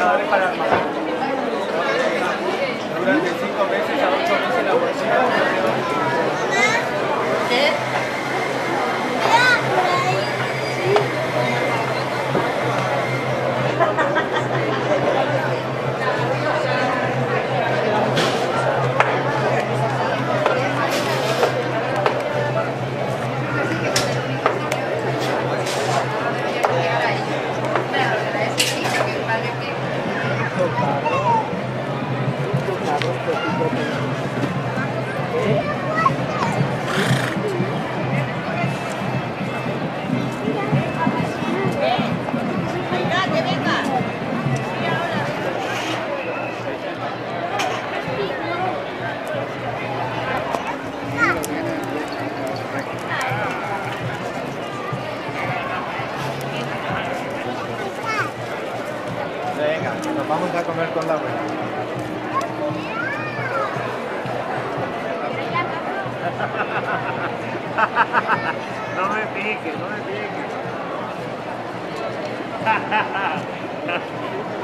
para, para, para. Vamos a comer con la abuela. No me piques, no me piques.